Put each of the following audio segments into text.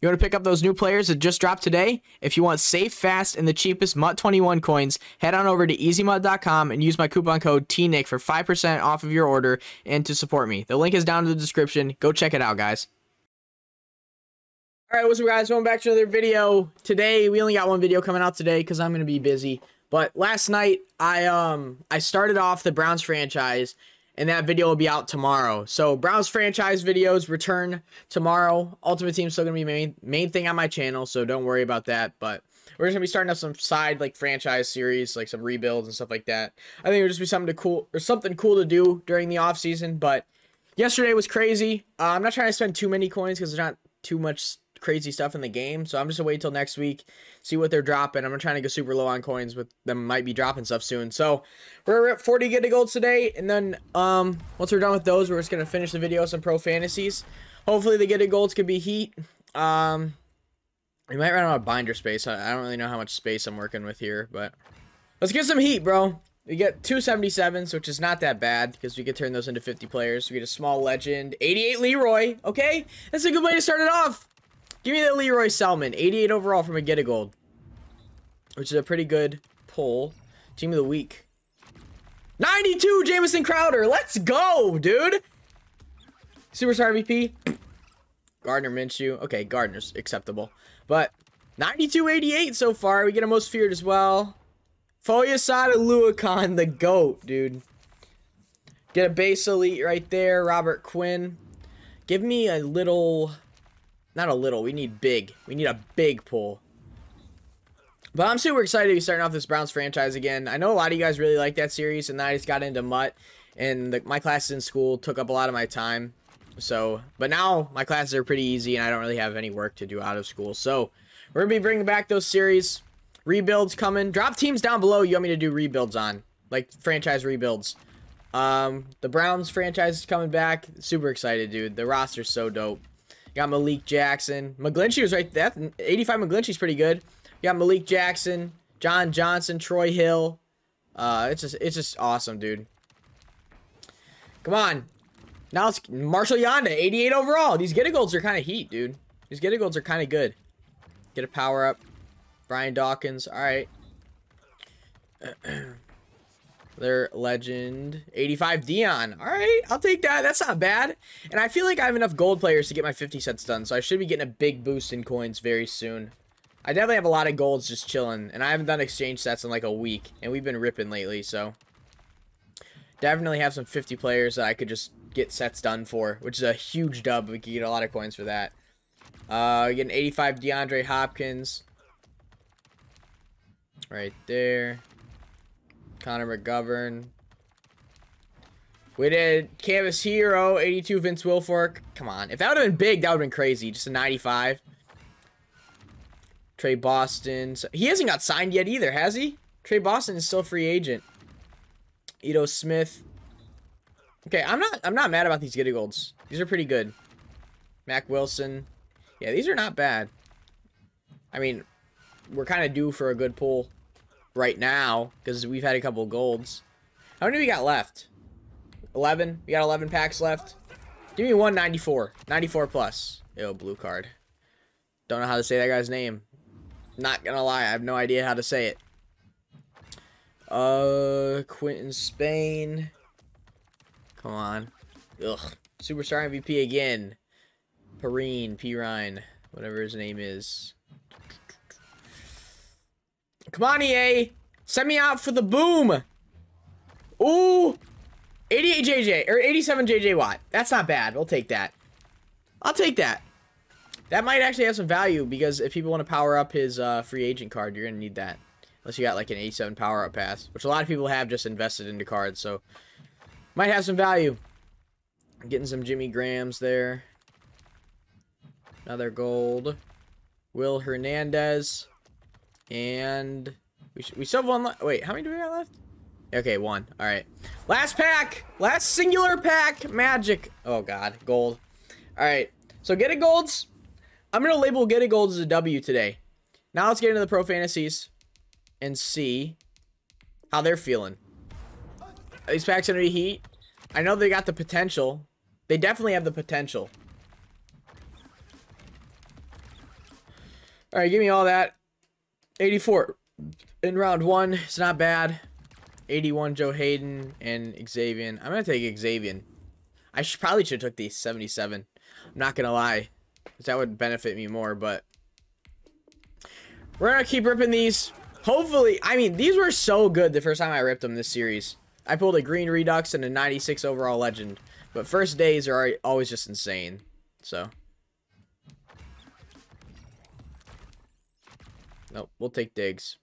You want to pick up those new players that just dropped today? If you want safe, fast, and the cheapest MUT21 coins, head on over to ezmut.com and use my coupon code tnick for 5% off of your order and to support me. The link is down in the description. Go check it out, guys. Alright, what's up guys? Welcome back to another video. Today, we only got one video coming out today because I'm going to be busy. But last night, I um I started off the Browns franchise and that video will be out tomorrow. So Browns franchise videos return tomorrow. Ultimate Team's still gonna be main main thing on my channel, so don't worry about that. But we're just gonna be starting up some side like franchise series, like some rebuilds and stuff like that. I think it'll just be something to cool or something cool to do during the off season. But yesterday was crazy. Uh, I'm not trying to spend too many coins because there's not too much crazy stuff in the game. So I'm just gonna wait till next week, see what they're dropping. I'm trying to go super low on coins, but them might be dropping stuff soon. So we're at 40 get golds today, and then um once we're done with those, we're just gonna finish the video with some pro fantasies. Hopefully the get golds could be heat. Um we might run out of binder space. I, I don't really know how much space I'm working with here, but let's get some heat, bro. We get 277s, which is not that bad because we could turn those into 50 players. We get a small legend, 88 Leroy. Okay, that's a good way to start it off. Give me the Leroy Selmon. 88 overall from a Get a Gold. Which is a pretty good pull. Team of the week. 92 Jamison Crowder. Let's go, dude. Superstar MVP. Gardner Minshew. Okay, Gardner's acceptable. But 92-88 so far. We get a most feared as well. Foyesade Oluokun, the GOAT, dude. Get a base elite right there. Robert Quinn. Give me a little not a little. We need big. We need a big pull. But I'm super excited to be starting off this Browns franchise again. I know a lot of you guys really like that series, and I just got into MUT, and the, my classes in school took up a lot of my time. So, but now my classes are pretty easy, and I don't really have any work to do out of school. So, we're going to be bringing back those series. Rebuilds coming. Drop teams down below you want me to do rebuilds on. Like, franchise rebuilds. Um, the Browns franchise is coming back. Super excited, dude. The roster's so dope. Got Malik Jackson. McGlinchey was right there. 85 McGlinchey's pretty good. Got Malik Jackson, John Johnson, Troy Hill. Uh, it's just it's just awesome, dude. Come on. Now it's Marshall Yanda, 88 overall. These get golds are kind of heat, dude. These get golds are kind of good. Get a power up. Brian Dawkins. All right. Their legend. 85 Dion. All right, I'll take that. That's not bad. And I feel like I have enough gold players to get my 50 sets done, so I should be getting a big boost in coins very soon. I definitely have a lot of golds just chilling, and I haven't done exchange sets in like a week, and we've been ripping lately, so... Definitely have some 50 players that I could just get sets done for, which is a huge dub. We could get a lot of coins for that. Uh, get an 85 DeAndre Hopkins. Right there. Connor McGovern. We did Campus Hero, 82 Vince Wilfork. Come on. If that would have been big, that would have been crazy. Just a 95. Tre Boston. He hasn't got signed yet either, has he? Tre Boston is still free agent. Ito Smith. Okay, I'm not I'm not mad about these Giddy Golds. These are pretty good. Mack Wilson. Yeah, these are not bad. I mean, we're kind of due for a good pull right now because we've had a couple of golds. How many we got left? 11? We got 11 packs left. Give me 194. 94 plus. Yo, blue card. Don't know how to say that guy's name. Not gonna lie, I have no idea how to say it. Uh, Quinton Spain. Come on. Ugh. Superstar MVP again. Perrine, P. Ryan, whatever his name is. Come on, EA. Send me out for the boom. Ooh. 88 JJ, or 87 JJ Watt. That's not bad. We'll take that. I'll take that. That might actually have some value because if people want to power up his uh, free agent card, you're going to need that. Unless you got like an 87 power up pass, which a lot of people have just invested into cards, so might have some value. Getting some Jimmy Grahams there. Another gold. Will Hernandez. And we, we still have one left. Wait, how many do we got left? Okay, one. All right. Last pack. Last singular pack. Magic. Oh, God. Gold. All right. So, get it golds. I'm going to label get it golds as a W today. Now, let's get into the pro fantasies and see how they're feeling. Are these packs going to be heat? I know they got the potential. They definitely have the potential. All right, give me all that. 84 in round one. It's not bad. 81 Joe Haden and Xavier. I'm gonna take Xavier. I should probably should have took the 77. I'm not gonna lie, because that would benefit me more. But we're gonna keep ripping these. Hopefully, I mean these were so good the first time I ripped them this series. I pulled a green redux and a 96 overall legend. But first days are always just insane. So. Nope, we'll take Diggs.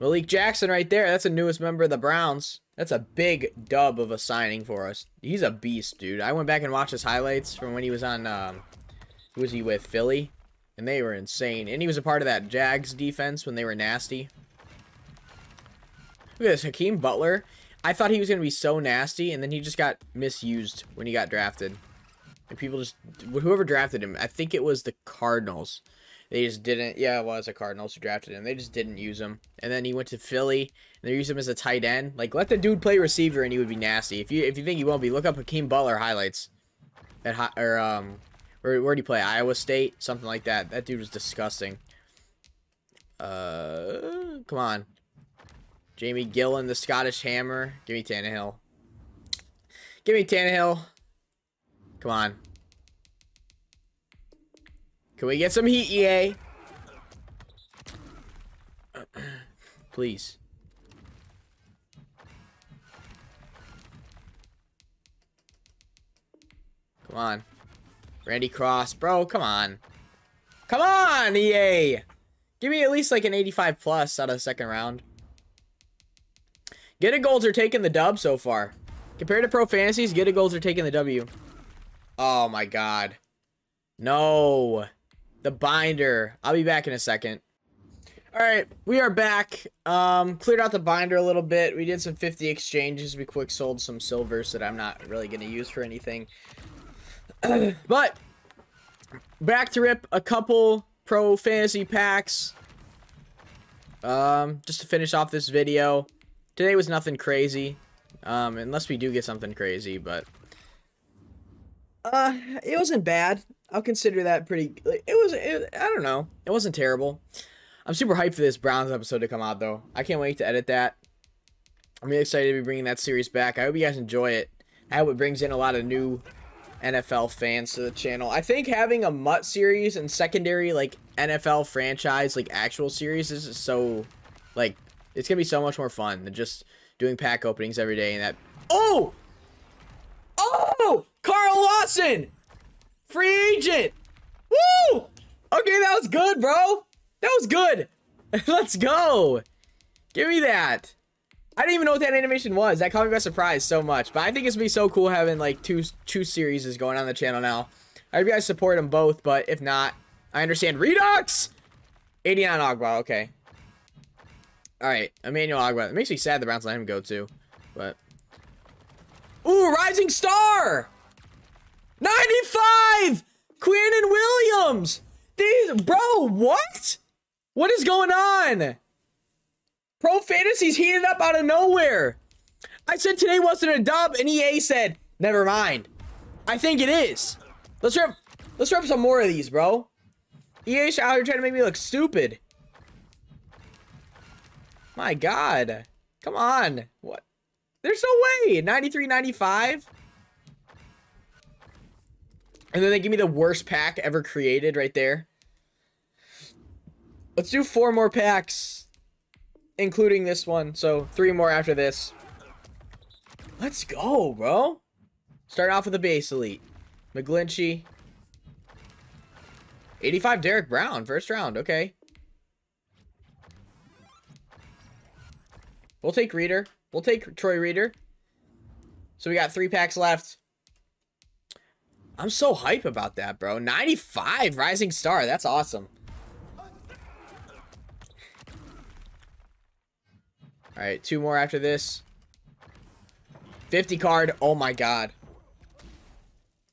Malik Jackson right there. That's the newest member of the Browns. That's a big dub of a signing for us. He's a beast, dude. I went back and watched his highlights from when he was on, um, who was he with? Philly. And they were insane. And he was a part of that Jags defense when they were nasty. Look at this. Hakeem Butler. I thought he was going to be so nasty, and then he just got misused when he got drafted. And people just, whoever drafted him, I think it was the Cardinals. They just didn't, yeah, it was a Cardinals who drafted him. They just didn't use him. And then he went to Philly, and they used him as a tight end. Like, let the dude play receiver, and he would be nasty. If you if you think he won't be, look up Hakeem Butler highlights. At, or, um, where, where did he play? Iowa State? Something like that. That dude was disgusting. Uh, come on. Jamie Gillan, the Scottish Hammer. Give me Tannehill. Give me Tannehill. Come on. Can we get some heat, EA? Please. Come on. Randy Cross. Bro, come on. Come on, EA! Give me at least like an 85 plus out of the second round. Get a golds are taking the dub so far. Compared to Pro Fantasies, get a golds are taking the W. Oh my god. No. The binder. I'll be back in a second. Alright, we are back. Um, cleared out the binder a little bit. We did some 50 exchanges. We quick sold some silvers that I'm not really going to use for anything. but, back to rip a couple pro fantasy packs. Um, just to finish off this video. Today was nothing crazy. Um, unless we do get something crazy, but... Uh, it wasn't bad. I'll consider that pretty... It was... It, I don't know. It wasn't terrible. I'm super hyped for this Browns episode to come out, though. I can't wait to edit that. I'm really excited to be bringing that series back. I hope you guys enjoy it. I hope it brings in a lot of new NFL fans to the channel. I think having a MUT series and secondary, like, NFL franchise, like, actual series is so, like, it's gonna be so much more fun than just doing pack openings every day and that. Oh! Oh! Carl Lawson! Free agent! Woo! Okay, that was good, bro. That was good. Let's go. Give me that. I didn't even know what that animation was. That caught me by surprise so much. But I think it's gonna be so cool having like two two series is going on the channel now. I hope you guys support them both, but if not, I understand. Redux! 89 Ogbah, okay. Alright, Emmanuel Ogbah. It makes me sad the Browns let him go too. But. Ooh, Rising Star! 95! Quinn and Williams! These, bro, what? What is going on? Pro Fantasy's heated up out of nowhere. I said today wasn't a dub, and EA said, never mind. I think it is. Let's rip, let's rip some more of these, bro. EA's out here trying to make me look stupid. My God. Come on. What? There's no way. 93, 95. And then they give me the worst pack ever created right there. Let's do four more packs, including this one. So three more after this. Let's go, bro. Start off with the base elite. McGlinchey. 85 Derrick Brown, first round. Okay. We'll take Reader. We'll take Troy Reader. So we got three packs left. I'm so hype about that, bro. 95 Rising Star. That's awesome. All right, two more after this. 50 card. Oh my god.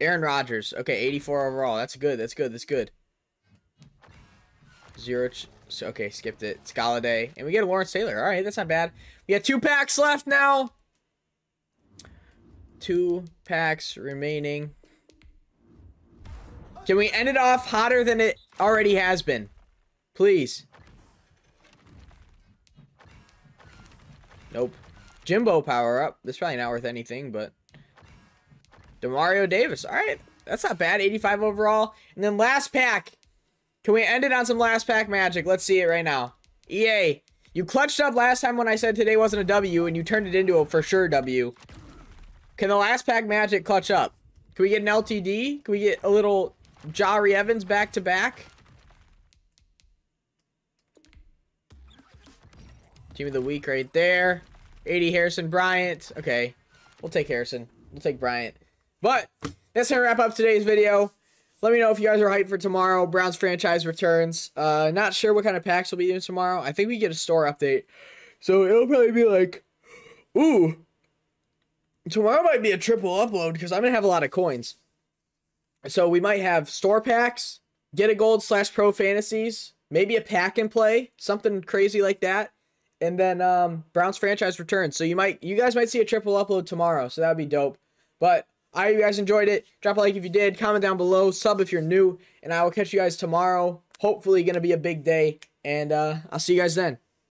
Aaron Rodgers. Okay, 84 overall. That's good. That's good. That's good. Zero. So, okay, skipped it. It's Golladay. And we get a Lawrence Taylor. All right, that's not bad. We got two packs left now. Two packs remaining. Can we end it off hotter than it already has been? Please. Nope. Jimbo power up. That's probably not worth anything, but Demario Davis. All right. That's not bad. 85 overall. And then last pack. Can we end it on some last pack magic? Let's see it right now. EA. You clutched up last time when I said today wasn't a W and you turned it into a for sure W. Can the last pack magic clutch up? Can we get an LTD? Can we get a little Jahri Evans back to back? Team of the week right there. 80 Harrison Bryant. Okay. We'll take Harrison. We'll take Bryant. But that's to wrap up today's video. Let me know if you guys are hyped for tomorrow. Browns franchise returns. Uh, not sure what kind of packs we'll be doing tomorrow. I think we get a store update. So it'll probably be like, ooh, tomorrow might be a triple upload because I'm to have a lot of coins. So we might have store packs, get a gold slash pro fantasies, maybe a pack and play, something crazy like that. And then um, Browns franchise returns. So you might, you guys might see a triple upload tomorrow. So that would be dope. But I hope you guys enjoyed it. Drop a like if you did. Comment down below. Sub if you're new. And I will catch you guys tomorrow. Hopefully going to be a big day. And uh, I'll see you guys then.